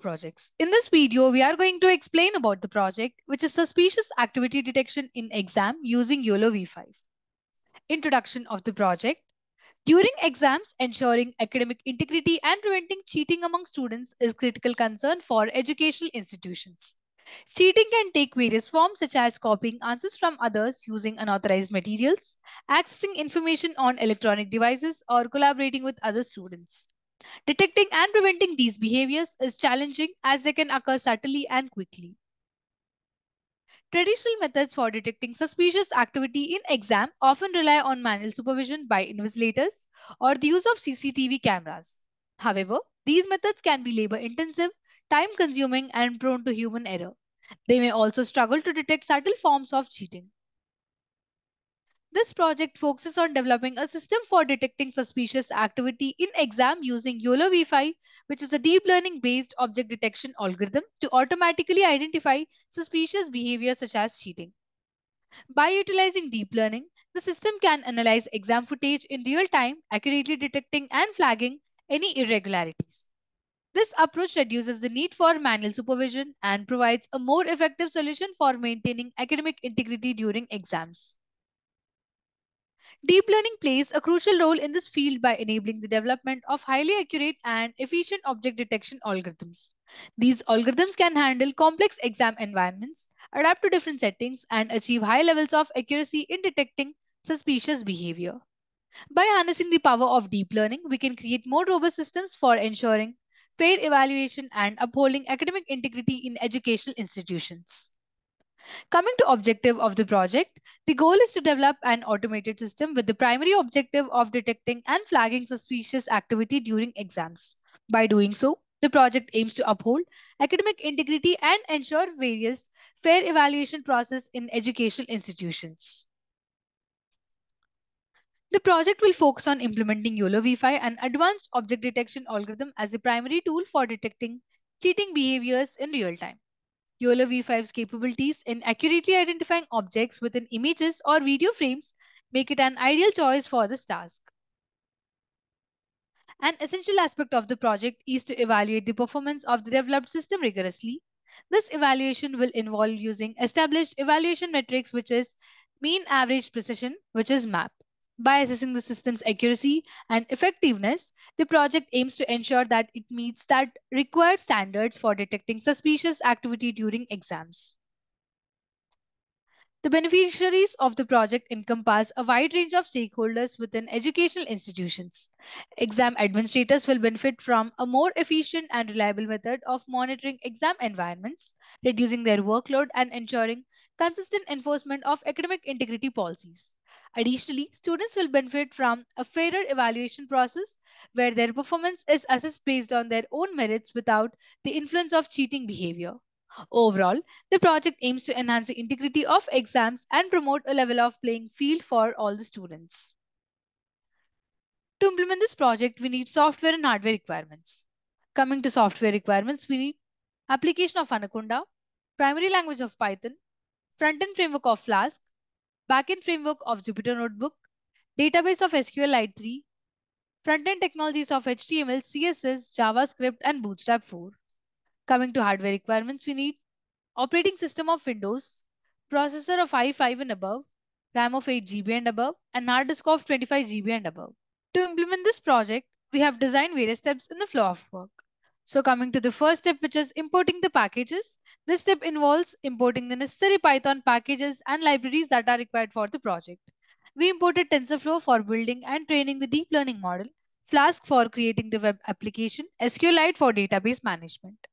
projects. In this video, we are going to explain about the project, which is suspicious activity detection in exam using YOLO V5. Introduction of the project. During exams, ensuring academic integrity and preventing cheating among students is critical concern for educational institutions. Cheating can take various forms such as copying answers from others using unauthorized materials, accessing information on electronic devices, or collaborating with other students. Detecting and preventing these behaviors is challenging as they can occur subtly and quickly. Traditional methods for detecting suspicious activity in exam often rely on manual supervision by invigilators or the use of CCTV cameras. However, these methods can be labor intensive, time consuming, and prone to human error. They may also struggle to detect subtle forms of cheating. This project focuses on developing a system for detecting suspicious activity in exam using YOLO V5, which is a deep learning based object detection algorithm to automatically identify suspicious behavior such as cheating. By utilizing deep learning, the system can analyze exam footage in real time, accurately detecting and flagging any irregularities. This approach reduces the need for manual supervision and provides a more effective solution for maintaining academic integrity during exams. Deep learning plays a crucial role in this field by enabling the development of highly accurate and efficient object detection algorithms. These algorithms can handle complex exam environments, adapt to different settings, and achieve high levels of accuracy in detecting suspicious behavior. By harnessing the power of deep learning, we can create more robust systems for ensuring fair evaluation, and upholding academic integrity in educational institutions. Coming to objective of the project, the goal is to develop an automated system with the primary objective of detecting and flagging suspicious activity during exams. By doing so, the project aims to uphold academic integrity and ensure various fair evaluation process in educational institutions. The project will focus on implementing YOLO V5, an advanced object detection algorithm as a primary tool for detecting cheating behaviors in real time. YOLO V5's capabilities in accurately identifying objects within images or video frames make it an ideal choice for this task. An essential aspect of the project is to evaluate the performance of the developed system rigorously. This evaluation will involve using established evaluation metrics, which is mean average precision, which is MAP. By assessing the system's accuracy and effectiveness, the project aims to ensure that it meets that required standards for detecting suspicious activity during exams. The beneficiaries of the project encompass a wide range of stakeholders within educational institutions. Exam administrators will benefit from a more efficient and reliable method of monitoring exam environments, reducing their workload and ensuring consistent enforcement of academic integrity policies. Additionally, students will benefit from a fairer evaluation process where their performance is assessed based on their own merits without the influence of cheating behavior. Overall, the project aims to enhance the integrity of exams and promote a level of playing field for all the students. To implement this project, we need software and hardware requirements. Coming to software requirements, we need application of Anaconda, primary language of Python, front-end framework of Flask, backend framework of Jupyter Notebook, database of SQL SQLite 3, front-end technologies of HTML, CSS, JavaScript, and Bootstrap 4. Coming to hardware requirements, we need operating system of Windows, processor of i5 and above, RAM of 8 GB and above, and hard disk of 25 GB and above. To implement this project, we have designed various steps in the flow of work. So coming to the first step, which is importing the packages. This step involves importing the necessary Python packages and libraries that are required for the project. We imported TensorFlow for building and training the deep learning model, Flask for creating the web application, SQLite for database management.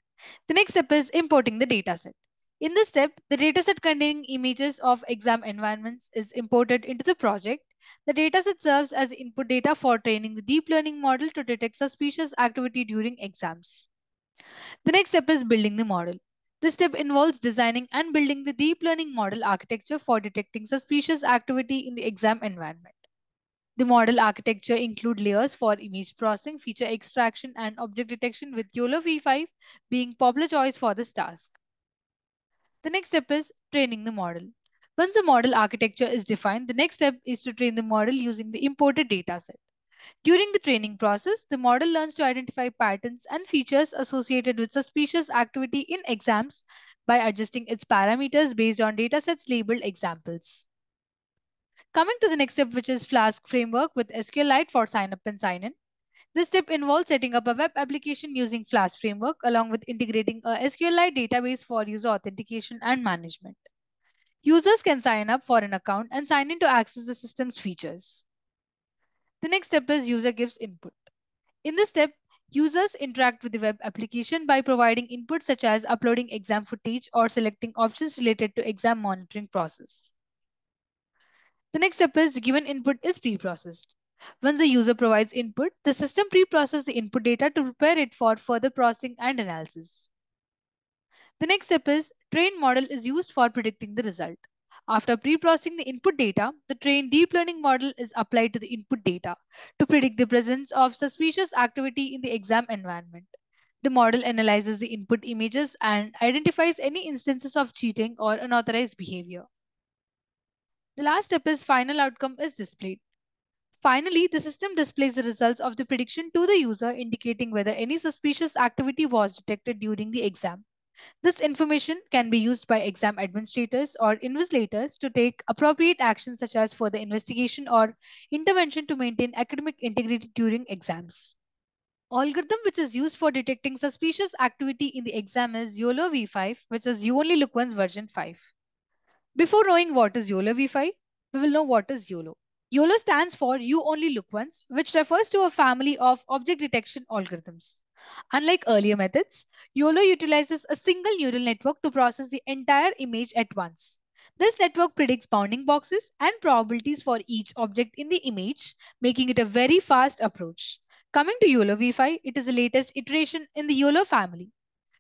The next step is importing the dataset. In this step, the dataset containing images of exam environments is imported into the project the dataset serves as input data for training the deep learning model to detect suspicious activity during exams. The next step is building the model. This step involves designing and building the deep learning model architecture for detecting suspicious activity in the exam environment. The model architecture include layers for image processing, feature extraction, and object detection with YOLO V5 being popular choice for this task. The next step is training the model. Once the model architecture is defined, the next step is to train the model using the imported dataset. During the training process, the model learns to identify patterns and features associated with suspicious activity in exams by adjusting its parameters based on datasets labeled examples. Coming to the next step, which is Flask framework with SQLite for sign up and sign in. This step involves setting up a web application using Flask framework along with integrating a SQLite database for user authentication and management. Users can sign up for an account and sign in to access the system's features. The next step is user gives input. In this step, users interact with the web application by providing input such as uploading exam footage or selecting options related to exam monitoring process. The next step is given input is pre-processed. Once the user provides input, the system pre-processes the input data to prepare it for further processing and analysis. The next step is train model is used for predicting the result. After pre-processing the input data, the trained deep learning model is applied to the input data to predict the presence of suspicious activity in the exam environment. The model analyzes the input images and identifies any instances of cheating or unauthorized behavior. The last step is final outcome is displayed. Finally, the system displays the results of the prediction to the user indicating whether any suspicious activity was detected during the exam. This information can be used by exam administrators or invigilators to take appropriate actions such as further investigation or intervention to maintain academic integrity during exams. Algorithm which is used for detecting suspicious activity in the exam is YOLO v5, which is You Only Look Once version 5. Before knowing what is YOLO v5, we will know what is YOLO. YOLO stands for You Only Look Once, which refers to a family of object detection algorithms. Unlike earlier methods, YOLO utilizes a single neural network to process the entire image at once. This network predicts bounding boxes and probabilities for each object in the image, making it a very fast approach. Coming to YOLO v5, it is the latest iteration in the YOLO family.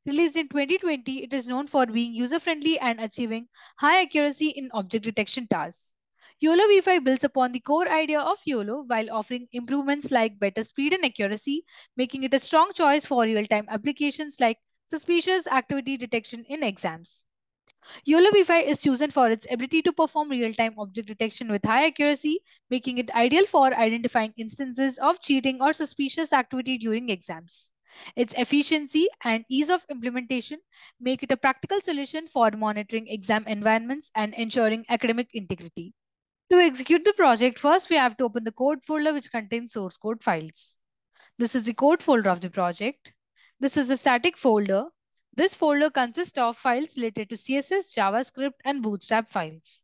Released in 2020, it is known for being user-friendly and achieving high accuracy in object detection tasks. YOLO v5 builds upon the core idea of YOLO while offering improvements like better speed and accuracy, making it a strong choice for real-time applications like suspicious activity detection in exams. YOLO v5 is chosen for its ability to perform real-time object detection with high accuracy, making it ideal for identifying instances of cheating or suspicious activity during exams. Its efficiency and ease of implementation make it a practical solution for monitoring exam environments and ensuring academic integrity. To execute the project, first we have to open the code folder which contains source code files. This is the code folder of the project. This is the static folder. This folder consists of files related to CSS, JavaScript, and Bootstrap files.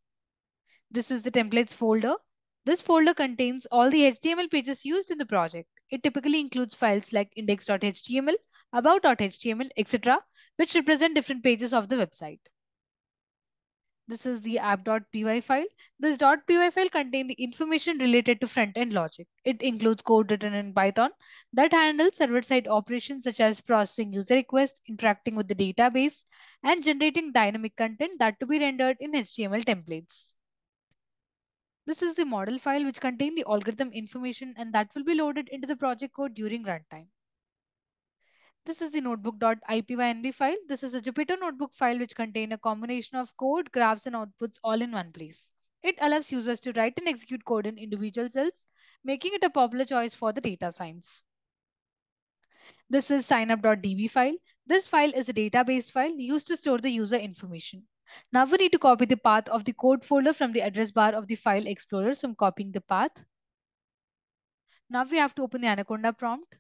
This is the templates folder. This folder contains all the HTML pages used in the project. It typically includes files like index.html, about.html, etc., which represent different pages of the website. This is the app.py file. This .py file contains the information related to front-end logic. It includes code written in Python that handles server-side operations such as processing user requests, interacting with the database, and generating dynamic content that to be rendered in HTML templates. This is the model file which contains the algorithm information and that will be loaded into the project code during runtime. This is the notebook.ipynb file. This is a Jupyter notebook file which contains a combination of code, graphs, and outputs all in one place. It allows users to write and execute code in individual cells, making it a popular choice for the data science. This is signup.db file. This file is a database file used to store the user information. Now we need to copy the path of the code folder from the address bar of the file explorer. So I'm copying the path. Now we have to open the Anaconda prompt.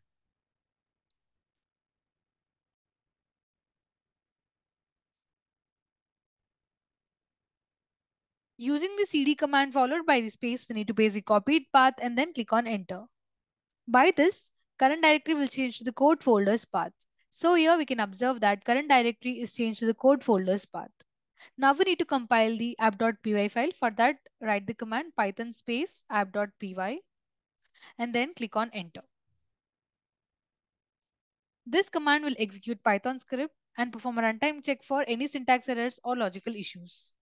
Using the cd command followed by the space, we need to paste the copied path and then click on enter. By this, current directory will change to the code folder's path. So here we can observe that current directory is changed to the code folder's path. Now we need to compile the app.py file. For that, write the command python space app.py and then click on enter. This command will execute Python script and perform a runtime check for any syntax errors or logical issues.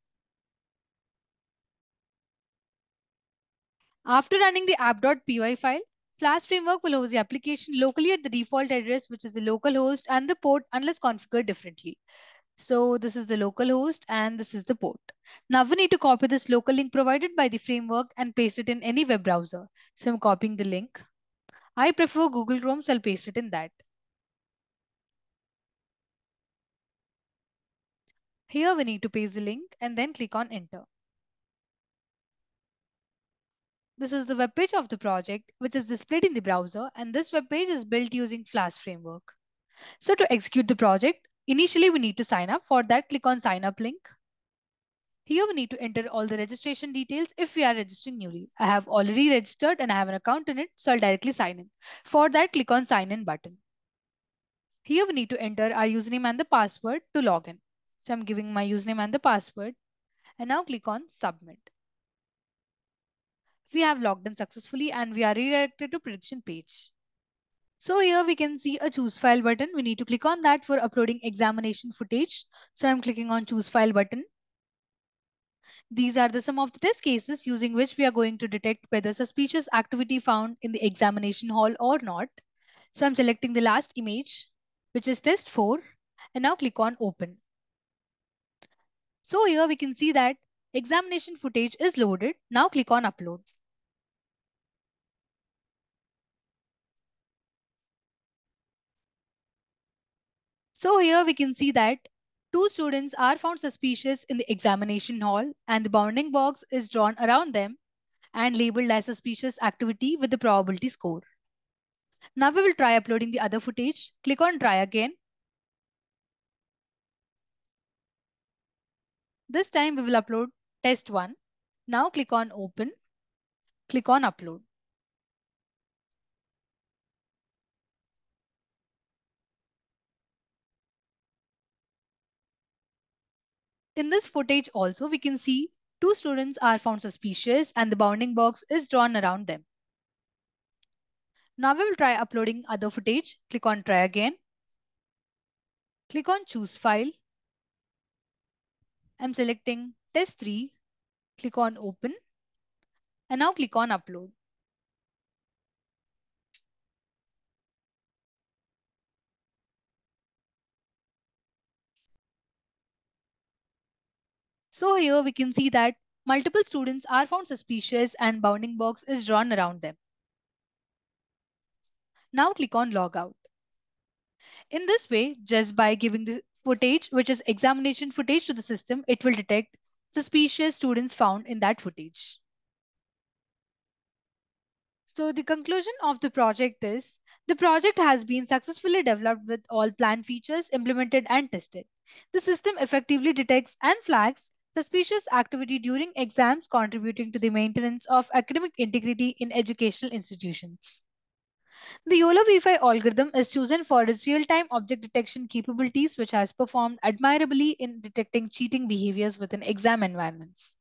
After running the app.py file, Flask framework will host the application locally at the default address, which is the local host and the port unless configured differently. So this is the local host and this is the port. Now we need to copy this local link provided by the framework and paste it in any web browser. So I'm copying the link. I prefer Google Chrome, so I'll paste it in that. Here we need to paste the link and then click on enter. This is the web page of the project, which is displayed in the browser, and this web page is built using Flask framework. So to execute the project, initially we need to sign up. For that, click on sign up link. Here we need to enter all the registration details if we are registering newly. I have already registered and I have an account in it, so I'll directly sign in. For that, click on sign in button. Here we need to enter our username and the password to log in. So I'm giving my username and the password and now click on submit. We have logged in successfully and we are redirected to prediction page. So here we can see a choose file button. We need to click on that for uploading examination footage. So I'm clicking on choose file button. These are the some of the test cases using which we are going to detect whether suspicious activity found in the examination hall or not. So I'm selecting the last image, which is test 4, and now click on open. So here we can see that examination footage is loaded. Now click on upload. So here we can see that two students are found suspicious in the examination hall and the bounding box is drawn around them and labeled as suspicious activity with the probability score. Now we will try uploading the other footage. Click on try again This time we will upload test 1. Now click on open. Click on upload. In this footage also we can see two students are found suspicious and the bounding box is drawn around them. Now we will try uploading other footage. Click on try again. Click on choose file. I'm selecting test 3, click on open and now click on upload. So here we can see that multiple students are found suspicious and bounding box is drawn around them. Now click on logout. In this way, just by giving the footage, which is examination footage to the system, it will detect suspicious students found in that footage. So the conclusion of the project is the project has been successfully developed with all planned features implemented and tested. The system effectively detects and flags suspicious activity during exams contributing to the maintenance of academic integrity in educational institutions. The YOLO V5 algorithm is chosen for its real-time object detection capabilities, which has performed admirably in detecting cheating behaviors within exam environments.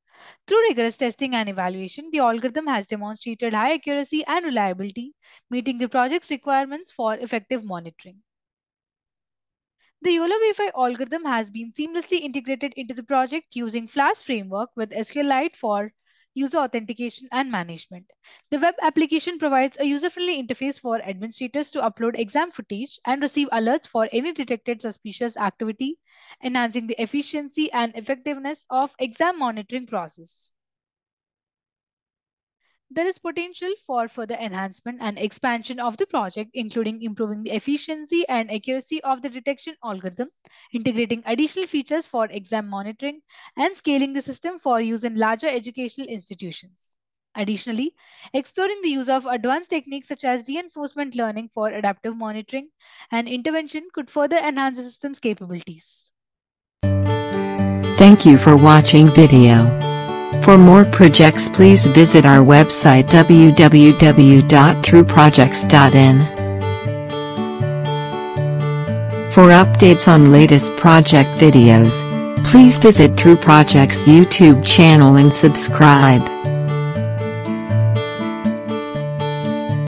Through rigorous testing and evaluation, the algorithm has demonstrated high accuracy and reliability, meeting the project's requirements for effective monitoring. The YOLO V5 algorithm has been seamlessly integrated into the project using Flask framework with SQLite for user authentication and management. The web application provides a user-friendly interface for administrators to upload exam footage and receive alerts for any detected suspicious activity, enhancing the efficiency and effectiveness of exam monitoring process. There is potential for further enhancement and expansion of the project, including improving the efficiency and accuracy of the detection algorithm, integrating additional features for exam monitoring, and scaling the system for use in larger educational institutions. Additionally, exploring the use of advanced techniques such as reinforcement learning for adaptive monitoring and intervention could further enhance the system's capabilities. Thank you for watching video. For more projects please visit our website www.truprojects.in. For updates on latest project videos, please visit Tru Projects YouTube channel and subscribe.